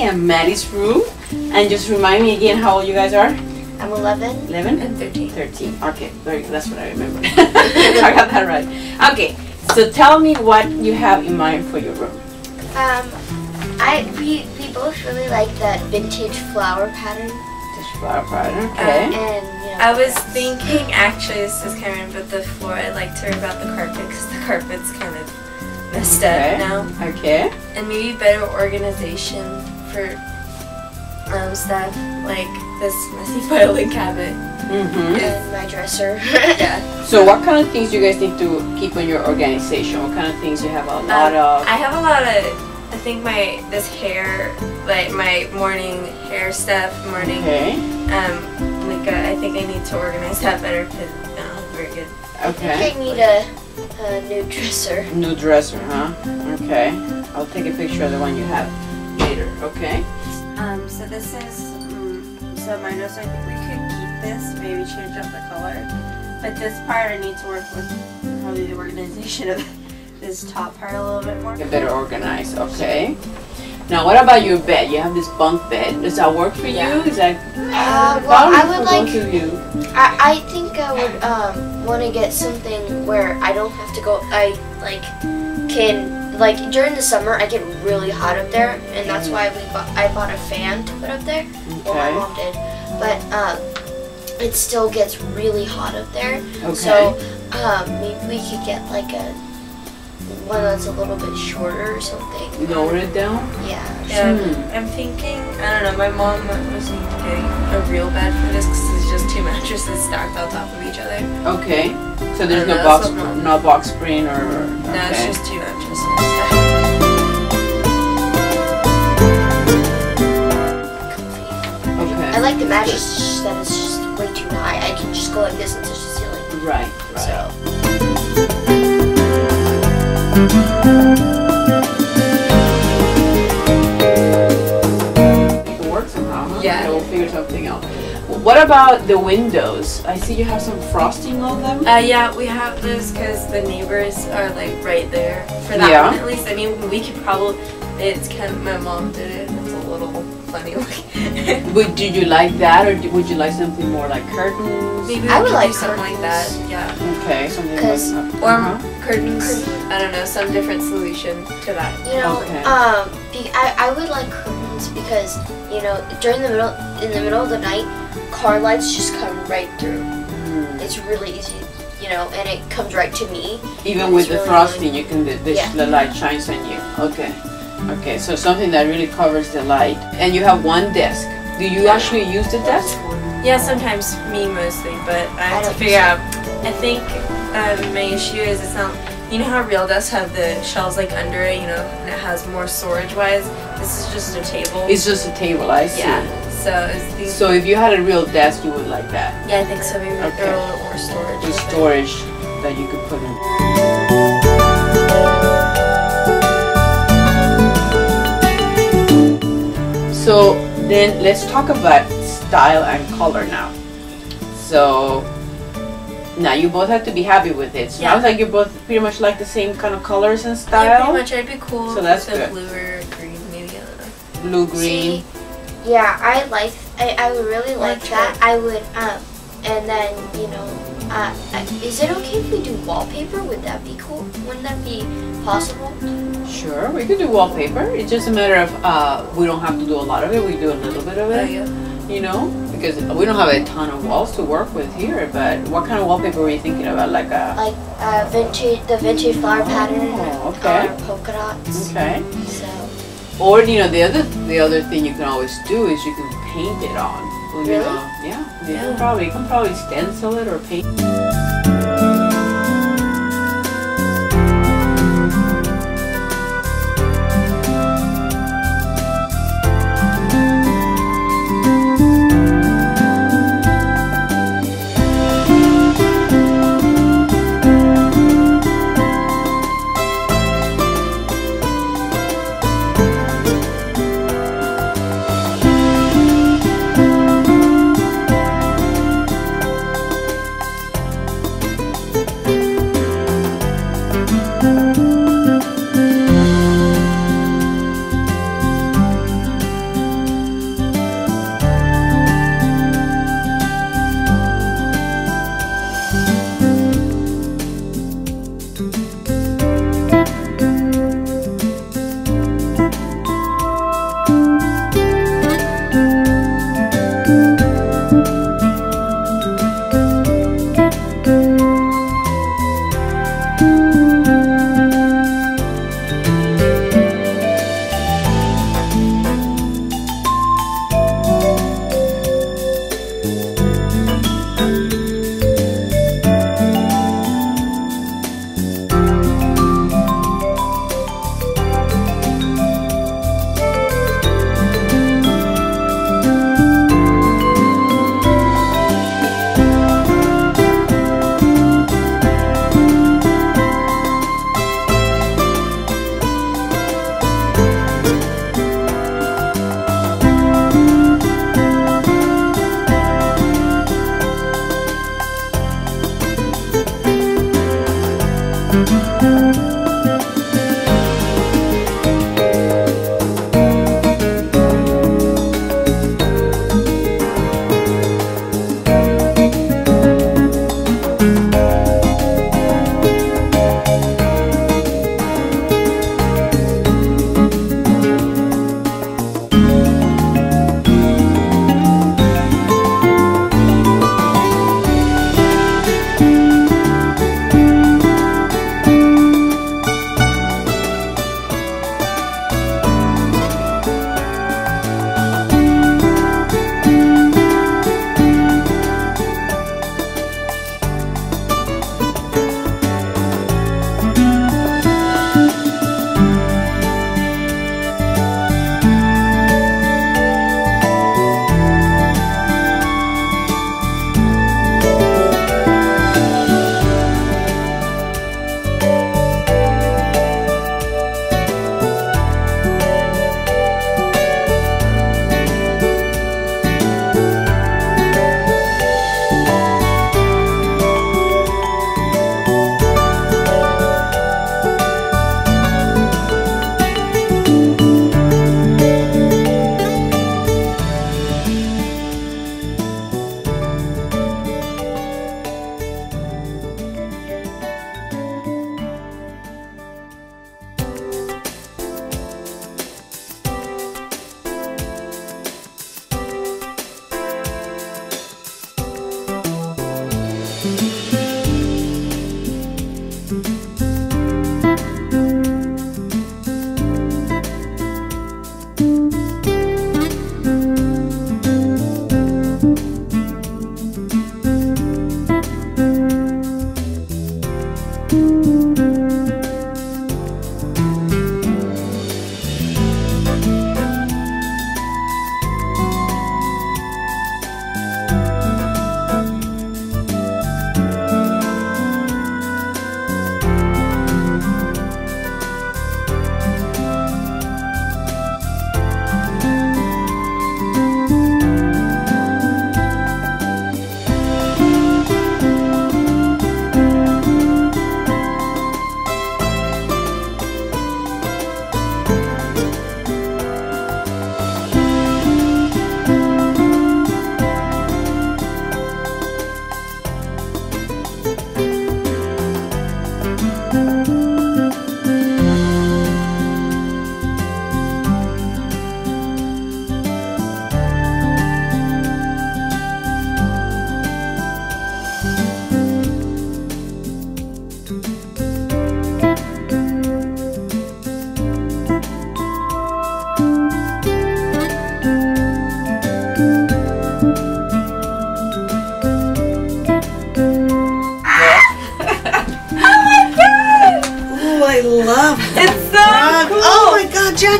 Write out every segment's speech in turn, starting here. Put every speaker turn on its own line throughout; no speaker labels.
Charlie and Maddie's room. And just remind me again how old you guys are?
I'm 11.
11?
And 13.
13. Okay, very good. That's what I remember. I got that right. Okay, so tell me what you have in mind for your room.
Um, I we, we both really like that vintage flower pattern.
This flower pattern. Okay.
And, you know,
I was thinking, actually, this is kind of about the floor. I'd like to rip out the carpet because the carpet's kind of messed
Okay.
up now.
Okay.
And maybe better organization for um, stuff like this messy filing cabinet.
Mm-hmm.
and my dresser.
Yeah.
So what kind of things do you guys need to keep in your organization? What kind of things you have a lot of?
I have a lot of. I think my this hair, like my morning hair stuff, morning.
Okay.
Um, like uh, I think I need to organize that better because uh, very good.
I think
Okay.
I need a, a new dresser.
New dresser, huh? Okay. I'll take a picture of the one you have later. Okay.
Um, so this is, um, so my notes, I think we could keep this, maybe change up the color. But this part I need to work with probably the organization of this top part a little bit more.
Get better organized. Okay. Now, what about your bed? You have this bunk bed. Does that work for
Yeah.
you? Is that
Uh, well, I
for
would like.
you?
I, I think I would um, want to get something where I don't have to go. I like can like during the summer I get really hot up there, and that's why we bought, I bought a fan to put up there. Well, my mom did, but um, it still gets really hot up there.
Okay.
So um, maybe we could get like a one that's a little bit shorter or something.
Lower it down.
Yeah.
Yeah,
Hmm.
I'm thinking, I don't know, my mom was getting a real bed for this because it's just two mattresses stacked on top of each other.
Okay. So there's no
that's
box,
what
no box spring or.
No, it's just two mattresses.
Like the mattress just that it's just way too high. I can just go like this and touch the ceiling.
Right. Right.
So
It can work somehow. Huh?
Yeah.
We'll figure something out. What about the windows? I see you have some frosting on them.
Uh, yeah, we have this because the neighbors are like right there. For that
Yeah.
one, at least. I mean, we could probably. It's kind of my mom did it. It's a little funny looking.
Would did you like that, or do- would you like something more like curtains?
Maybe we
I would
could
like
do something like that. Yeah.
Okay, something like
'Cause-
that.
Or
Uh-huh.
curtains. I don't know, some different solution to that.
you know,
Okay.
um, be, I I would like curtains because you know during the middle in the middle of the night, car lights just come right through.
Mm.
It's really easy, you know, and it comes right to me.
Even with the
really
frosting, you can the, the,
Yeah.
the light shines on you. Okay, okay. So something that really covers the light, and you have one desk. Do you actually use the desk?
Yeah, sometimes me mostly, but I have to
don't
figure out. I think um, my issue is it's not. You know how real desks have the shelves like under it, you know, and it has more storage wise. This is just a table.
It's just a table. I see.
yeah. So.
So if you had a real desk, you would like that.
yeah, I think so. Maybe
Okay.
a little more storage.
The storage that you could put in. So then let's talk about style and color now. So now you both have to be happy with it. Sounds
Yeah.
like you both pretty much like the same kind of colors and style
Yeah,
style.
pretty much. I'd be cool.
So that's
with a
good.
blue or green, maybe. I don't.
Blue, green.
See, yeah, I like. I, I would really like
Like
that. I would um, and then you know, uh, uh, is it okay if we do wallpaper? Would that be cool? Wouldn't that be possible?
Sure, we could do wallpaper. It's just a matter of uh, we don't have to do a lot of it. We do a little bit of it.
Oh, yeah.
you know, because we don't have a ton of walls to work with here. But what kind of wallpaper were you thinking about? Like a
Like uh, vintage, the vintage flower pattern.
Oh, okay.
Or polka dots.
okay,
So
or you know, the other the other thing you can always do is you can paint it on. When you
Really?
know- yeah, you
Yeah.
can probably you can probably stencil it or paint.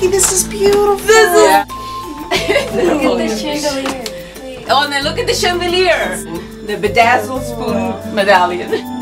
This is beautiful.
This is.
Look at the chandelier.
Oh, and then look at the chandelier. The bedazzled spoon medallion.